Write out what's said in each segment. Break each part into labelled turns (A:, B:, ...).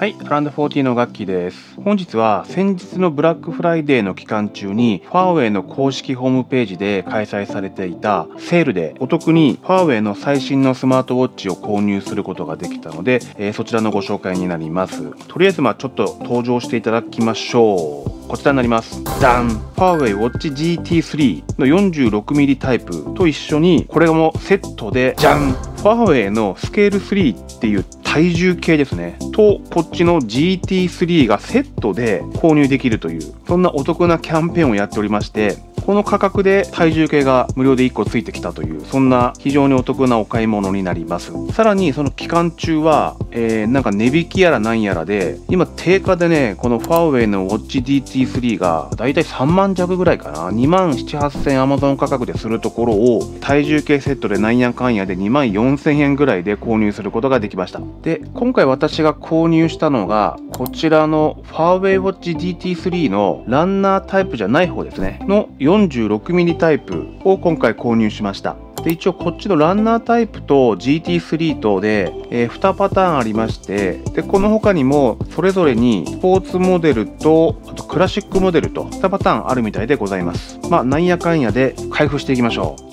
A: はい、アランド40の楽器です。本日は先日のブラックフライデーの期間中にファーウェイの公式ホームページで開催されていたセールでお得にファーウェイの最新のスマートウォッチを購入することができたので、えーそちらのご紹介になります。とりあえずまあちょっと登場していただきましょう。こちらになります。ダンファーウェイウォッチ GT3 の 46mm タイプと一緒にこれもセットでじゃんファーウェイのスケール3っていう体重計ですね。とこっちの GT3 がセットで購入できるというそんなお得なキャンペーンをやっておりましてこの価格で体重計が無料で1個ついてきたというそんな非常にお得なお買い物になります。さらにその期間中は、えーなんか値引きやらなんやらで今定価でねこのファーウェイのウォッチ DT3 がだいたい3万弱ぐらいかな。2万7 8千 Amazon 価格でするところを体重計セットでなんやかんやで2万4千円ぐらいで購入することができました。で今回私が購入したのがこちらのファーウェイウォッチ DT3 のランナータイプじゃない方ですね。の 46mm タイプを今回購入しました。で一応こっちのランナータイプと GT3 等で、え2パターンありましてでこの他にもそれぞれにスポーツモデルとあとクラシックモデルと2パターンあるみたいでございます。まあなんやかんやで開封していきましょう。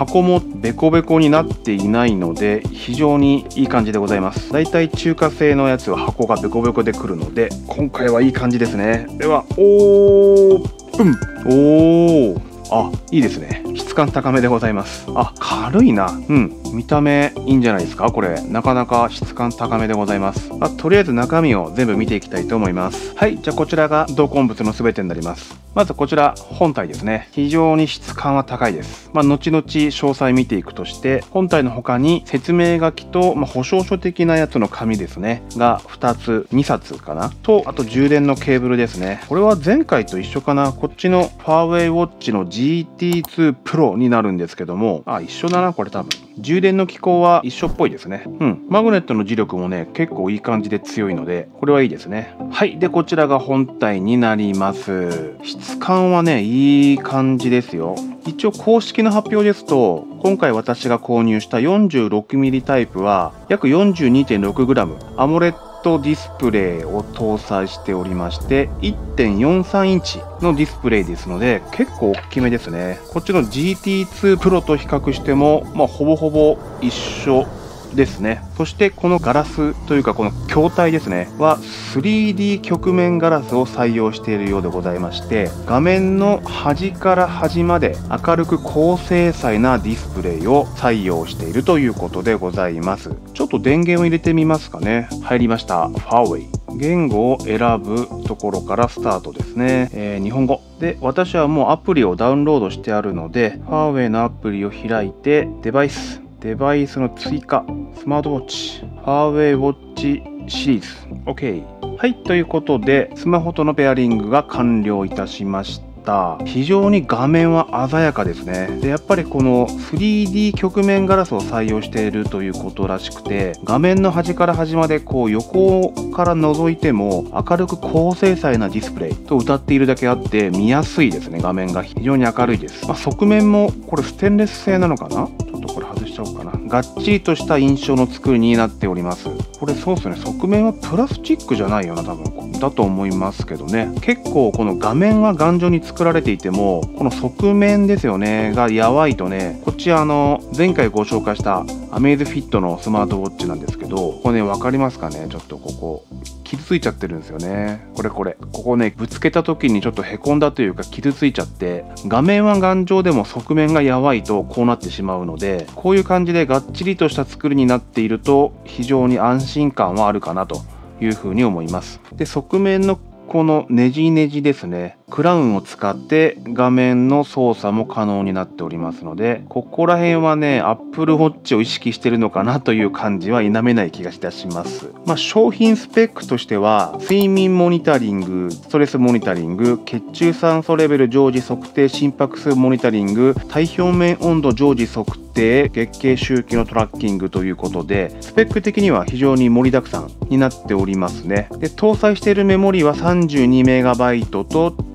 A: 箱もベコベコになっていないので非常にいい感じでございます。だいたい中華製のやつは箱がベコベコでくるので今回はいい感じですね。ではオープン。おー。あいいですね質感高めでございます。あ軽いな。うん。見た目いいんじゃないですか？これ。なかなか質感高めでございます、まあ、とりあえず中身を全部見ていきたいと思います。はい。じゃあこちらが同梱物の全てになります。まずこちら本体ですね。非常に質感は高いです。まあ後々詳細見ていくとして本体の他に説明書きと、まあ、保証書的なやつの紙ですね。が2つ2冊かな？とあと充電のケーブルですね。これは前回と一緒かな？こっちのファーウェイウォッチの GT2 Pro になるんですけども。あ一緒だなこれ多分。充電の機構は一緒っぽいですね。うん。マグネットの磁力もね結構いい感じで強いのでこれはいいですね。はい。でこちらが本体になります。質感はねいい感じですよ。一応公式の発表ですと今回私が購入した 46mm タイプは約 42.6g アモレットディスプレイを搭載しておりまして1.43インチのディスプレイですので結構大きめですね。こっちの GT2 Pro と比較しても、まあ、ほぼほぼ一緒ですね。そしてこのガラスというかこの筐体ですね。は 3D 曲面ガラスを採用しているようでございまして画面の端から端まで明るく高精細なディスプレイを採用しているということでございます。ちょっと電源を入れてみますかね。入りました。ファーウェイ言語を選ぶところからスタートですね、えー日本語。で私はもうアプリをダウンロードしてあるのでファーウェイのアプリを開いてデバイス。デバイスの追加スマートウォッチファーウェイウォッチシリーズ。OK はいということでスマホとのペアリングが完了いたしました。非常に画面は鮮やかですね。でやっぱりこの 3D 曲面ガラスを採用しているということらしくて画面の端から端までこう横から覗いても明るく高精細なディスプレイと歌っているだけあって見やすいですね画面が。非常に明るいです、まあ側面もこれステンレス製なのかな外しちゃおうかな。がっちりとした印象の作りになっております。これそうですね。側面はプラスチックじゃないよな多分。だと思いますけどね。結構この画面は頑丈に作られていてもこの側面ですよね。がやわいとね。こっちあの前回ご紹介したアメイズフィットのスマートウォッチなんですけどここね分かりますかね？ちょっとここ。傷ついちゃってるんですよね。これこれ。ここねぶつけた時にちょっとへこんだというか傷ついちゃって画面は頑丈でも側面がやわいとこうなってしまうのでこういう感じでがっちりとした作りになっていると非常に安心感はあるかなというふうに思います。で側面のこのネジネジですね。クラウンを使って画面の操作も可能になっておりますのでここら辺はね Apple Watch を意識してるのかなという感じは否めない気がいたします。まあ商品スペックとしては睡眠モニタリングストレスモニタリング血中酸素レベル常時測定心拍数モニタリング体表面温度常時測定月経周期のトラッキングということでスペック的には非常に盛りだくさんになっておりますね。で搭載しているメモリは 32MB と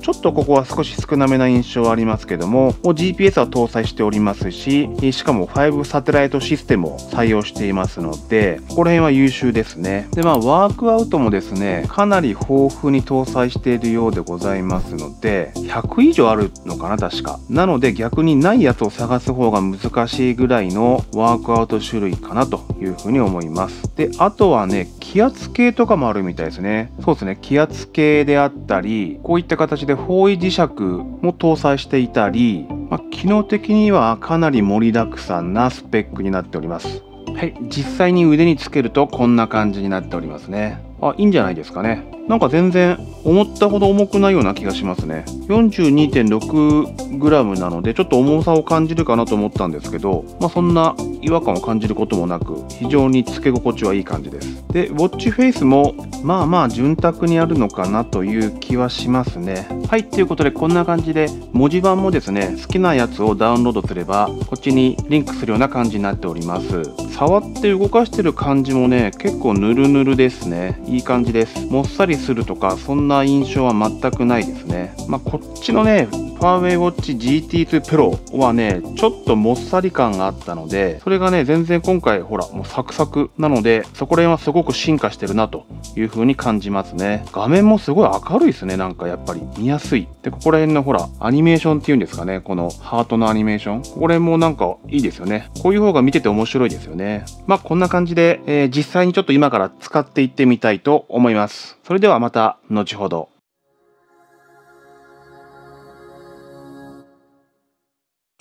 A: ちょっとここは少し少なめな印象はありますけども GPS は搭載しておりますししかも5サテライトシステムを採用していますのでここら辺は優秀ですね。でまあワークアウトもですねかなり豊富に搭載しているようでございますので100以上あるのかな確か。なので逆にないやつを探す方が難しいぐらいのワークアウト種類かなというふうに思います。であとはね気圧計とかもあるみたいですね。そうですね。気圧計であったりこういった形で方位磁石も搭載していたり、まあ、機能的にはかなり盛りだくさんなスペックになっております。はい実際に腕につけるとこんな感じになっておりますね。あいいんじゃないですかね。なんか全然思ったほど重くないような気がしますね。42.6g なのでちょっと重さを感じるかなと思ったんですけど、まあ、そんな違和感を感じることもなく非常につけ心地はいい感じです。でウォッチフェイスもまあまあ潤沢にあるのかなという気はしますね。はいということでこんな感じで文字盤もですね好きなやつをダウンロードすればこっちにリンクするような感じになっております。触って動かしてる感じもね結構ヌルヌルですね。いい感じです。もっさりりするとかそんな印象は全くないですね。まあ、こっちのねァーウェイウォッチ GT2 Pro はね、ちょっともっさり感があったので、それがね、全然今回、ほら、もうサクサクなので、そこら辺はすごく進化してるなという風に感じますね。画面もすごい明るいですね、なんかやっぱり見やすい。で、ここら辺のほら、アニメーションっていうんですかね、このハートのアニメーション。ここら辺もなんかいいですよね。こういう方が見てて面白いですよね。まあ、こんな感じで、えー、実際にちょっと今から使っていってみたいと思います。それではまた後ほど。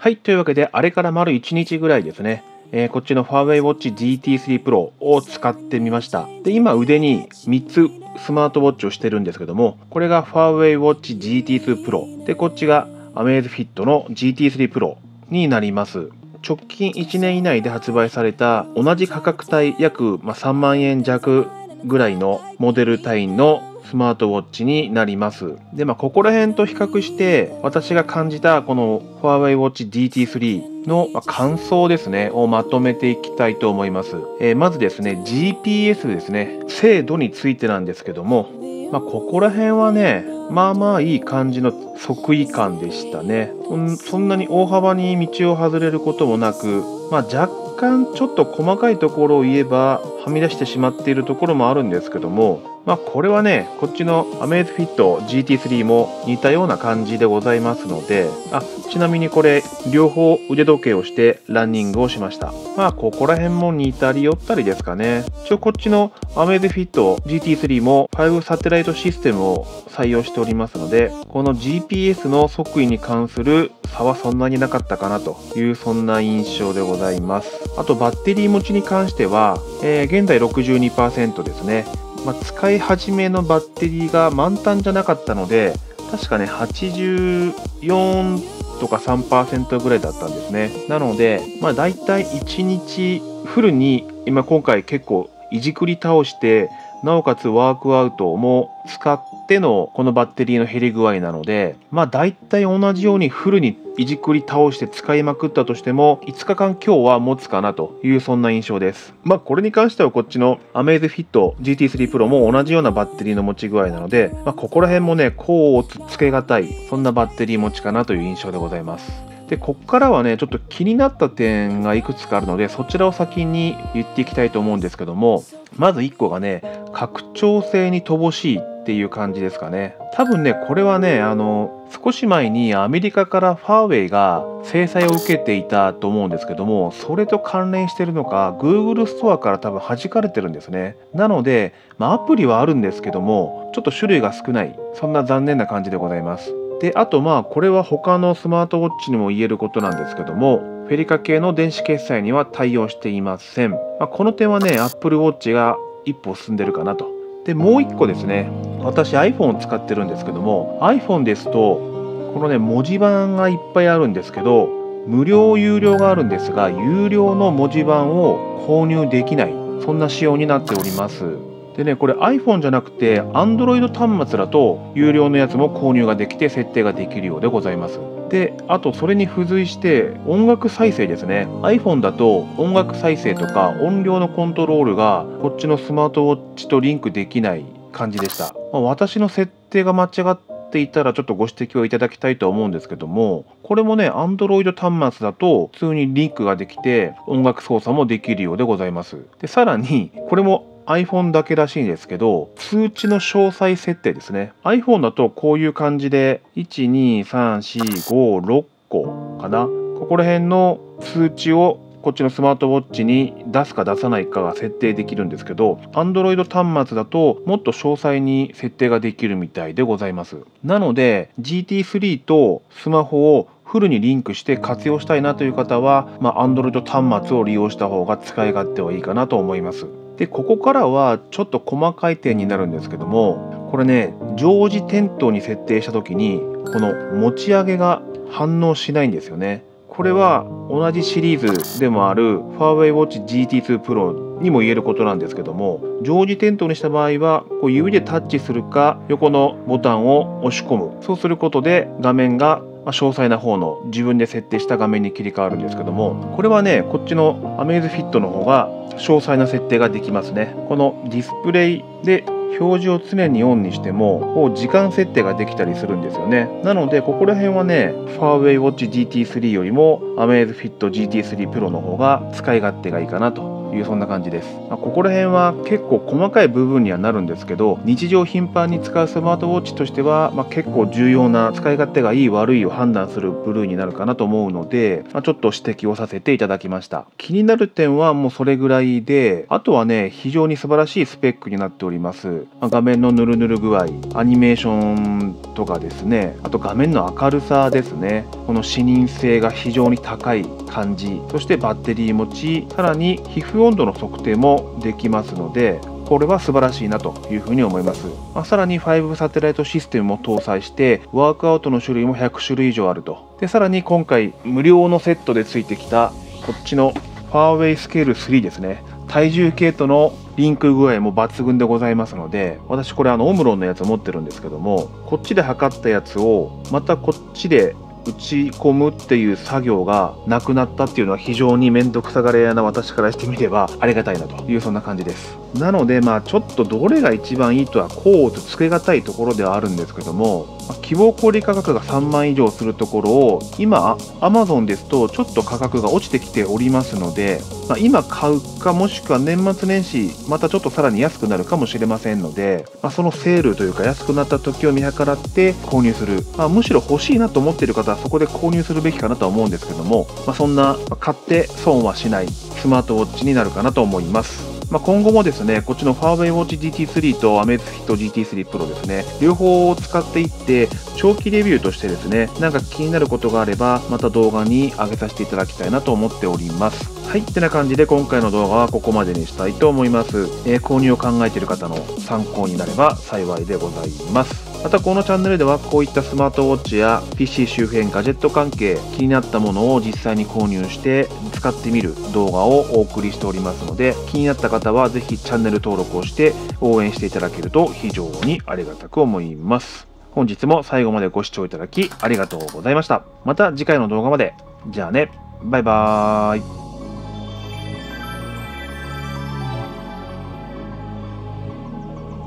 A: はい。というわけで、あれから丸1日ぐらいですね。えー、こっちのファーウェイウォッチ GT3 Pro を使ってみました。で、今腕に3つスマートウォッチをしてるんですけども、これがファーウェイウォッチ GT2 Pro。で、こっちがアメーズフィットの GT3 Pro になります。直近1年以内で発売された同じ価格帯約3万円弱ぐらいのモデル帯のスマートウォッチになります。で、まあ、ここら辺と比較して、私が感じたこのファーウェイウォッチ DT3 の感想ですね、をまとめていきたいと思います。えー、まずですね、GPS ですね、精度についてなんですけども、まあ、ここら辺はね、まあまあいい感じの即位感でしたね。そんなに大幅に道を外れることもなく、まあ、若干ちょっと細かいところを言えばはみ出してしまっているところもあるんですけども、まあ、これはね、こっちのアメイズフィット GT3 も似たような感じでございますので、あ、ちなみにこれ、両方腕時計をしてランニングをしました。まあ、ここら辺も似たり寄ったりですかね。一応こっちのアメイズフィット GT3 も5サテライトシステムを採用しておりますので、この GPS の即位に関する差はそんなになかったかなという、そんな印象でございます。あと、バッテリー持ちに関しては、えー、現在62%ですね。まあ、使い始めのバッテリーが満タンじゃなかったので、確かね、84とか3%ぐらいだったんですね。なので、まあ大体1日フルに、今今回結構いじくり倒して、なおかつワークアウトも使ってのこのバッテリーの減り具合なので、まあ大体同じようにフルにいじくり倒して使いまくったとしても、5日間今日は持つかなというそんな印象です。まあこれに関してはこっちの Amazfit GT3 Pro も同じようなバッテリーの持ち具合なので、まあここら辺もね、こうつけがたい、そんなバッテリー持ちかなという印象でございます。でこっからはねちょっと気になった点がいくつかあるのでそちらを先に言っていきたいと思うんですけどもまず1個がね拡張性に乏しいっていう感じですかね。多分ねこれはねあの少し前にアメリカからファーウェイが制裁を受けていたと思うんですけどもそれと関連してるのか Google ストアから多分弾かれてるんですね。なので、まあ、アプリはあるんですけどもちょっと種類が少ない。そんな残念な感じでございます。であとまあこれは他のスマートウォッチにも言えることなんですけどもフェリカ系の電子決済には対応していません、まあ、この点はね Apple Watch が一歩進んでるかなと。でもう一個ですね。私 iPhone を使ってるんですけども iPhone ですとこのね文字盤がいっぱいあるんですけど無料有料があるんですが有料の文字盤を購入できない。そんな仕様になっております。でね、これ iPhone じゃなくて Android 端末だと有料のやつも購入ができて設定ができるようでございます。で、あとそれに付随して音楽再生ですね。iPhone だと音楽再生とか音量のコントロールがこっちのスマートウォッチとリンクできない感じでした。まあ、私の設定が間違っていたらちょっとご指摘をいただきたいと思うんですけどもこれもね Android 端末だと普通にリンクができて音楽操作もできるようでございますでさらにこれも iPhone だけらしいんですけど通知の詳細設定ですね。iPhone だとこういう感じで1、2、3、4、5、6個かな。ここら辺の通知をこっちのスマートウォッチに出すか出さないかが設定できるんですけど Android 端末だともっと詳細に設定ができるみたいでございます。なので GT3 とスマホをフルにリンクして活用したいなという方は、まあ、Android 端末を利用した方が使い勝手はいいかなと思います。でここからはちょっと細かい点になるんですけどもこれね常時点灯に設定した時にこの持ち上げが反応しないんですよね。これは同じシリーズでもあるファーウェイウォッチ GT2 Pro にも言えることなんですけども常時点灯にした場合はこう指でタッチするか横のボタンを押し込む。そうすることで画面がま詳細な方の自分で設定した画面に切り替わるんですけどもこれはねこっちの Amazfit の方が詳細な設定ができますね。このディスプレイで表示を常にオンにしても時間設定ができたりするんですよね。なのでここら辺はねファーウェイウォッチ GT3 よりも Amazfit GT3 Pro の方が使い勝手がいいかなと。いうそんな感じです、まあ、ここら辺は結構細かい部分にはなるんですけど日常頻繁に使うスマートウォッチとしては、まあ、結構重要な使い勝手がいい悪いを判断する部類になるかなと思うので、まあ、ちょっと指摘をさせていただきました。気になる点はもうそれぐらいであとはね非常に素晴らしいスペックになっております、ま画面のヌルヌル具合アニメーションとかですねあと画面の明るさですね。この視認性が非常に高い。感じそしてバッテリー持ちさらに皮膚温度の測定もできますのでこれは素晴らしいなというふうに思います、まあ、さらに5サテライトシステムも搭載してワークアウトの種類も100種類以上あると。でさらに今回無料のセットでついてきたこっちのファーウェイスケール3ですね。体重計とのリンク具合も抜群でございますので私これあのオムロンのやつ持ってるんですけどもこっちで測ったやつをまたこっちで打ち込むっていう作業がなくなったっていうのは非常に面倒くさがり屋な私からしてみればありがたいなというそんな感じです。なのでまあちょっとどれが一番いいとはこうとつけがたいところではあるんですけども、希望小売価格が3万以上するところを今 Amazon ですとちょっと価格が落ちてきておりますので、まあ、今買うかもしくは年末年始またちょっとさらに安くなるかもしれませんので、まあ、そのセールというか安くなった時を見計らって購入する、まあ、むしろ欲しいなと思っている方はそこで購入するべきかなとは思うんですけども、ま、そんな買って損はしないスマートウォッチになるかなと思います。まあ、今後もですね、こっちのファーウェイウォッチ GT3 とアメツフィット GT3 Pro ですね、両方を使っていって、長期レビューとしてですね、なんか気になることがあれば、また動画に上げさせていただきたいなと思っております。はい、ってな感じで今回の動画はここまでにしたいと思います。えー、購入を考えている方の参考になれば幸いでございます。またこのチャンネルではこういったスマートウォッチや PC 周辺ガジェット関係気になったものを実際に購入して使ってみる動画をお送りしておりますので気になった方はぜひチャンネル登録をして応援していただけると非常にありがたく思います。本日も最後までご視聴いただきありがとうございました。また次回の動画まで。じゃあね、バイバーイ。